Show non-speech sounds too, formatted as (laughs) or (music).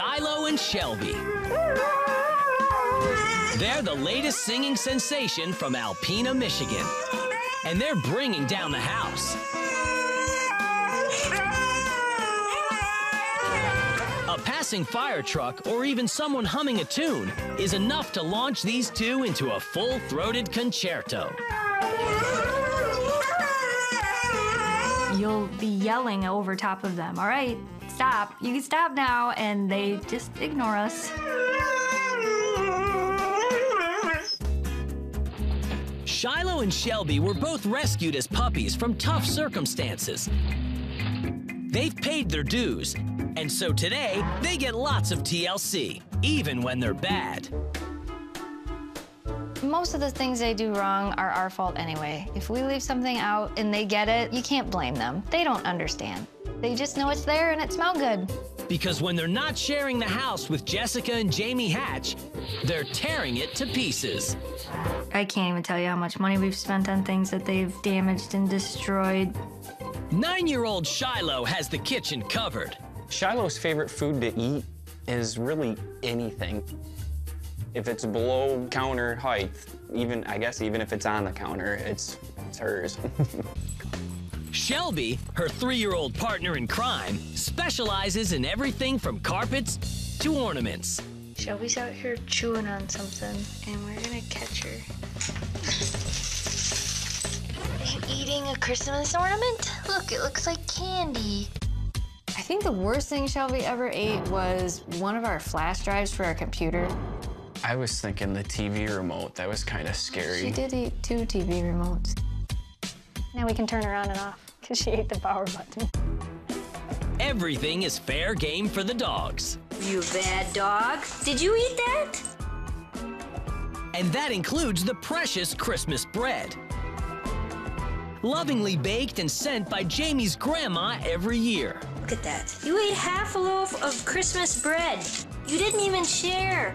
and Shelby. They're the latest singing sensation from Alpena, Michigan. And they're bringing down the house. A passing fire truck or even someone humming a tune is enough to launch these two into a full-throated concerto. Be yelling over top of them. All right, stop. You can stop now. And they just ignore us. Shiloh and Shelby were both rescued as puppies from tough circumstances. They've paid their dues, and so today they get lots of TLC, even when they're bad. Most of the things they do wrong are our fault anyway. If we leave something out and they get it, you can't blame them. They don't understand. They just know it's there and it smells good. Because when they're not sharing the house with Jessica and Jamie Hatch, they're tearing it to pieces. I can't even tell you how much money we've spent on things that they've damaged and destroyed. Nine-year-old Shiloh has the kitchen covered. Shiloh's favorite food to eat is really anything. If it's below counter height, even I guess even if it's on the counter, it's, it's hers. (laughs) Shelby, her three-year-old partner in crime, specializes in everything from carpets to ornaments. Shelby's out here chewing on something, and we're gonna catch her. Are you eating a Christmas ornament? Look, it looks like candy. I think the worst thing Shelby ever ate was one of our flash drives for our computer. I was thinking the TV remote. That was kind of scary. She did eat two TV remotes. Now we can turn her on and off, because she ate the power button. Everything is fair game for the dogs. You bad dog. Did you eat that? And that includes the precious Christmas bread. Lovingly baked and sent by Jamie's grandma every year. Look at that. You ate half a loaf of Christmas bread. You didn't even share.